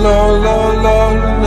low, low, low, low,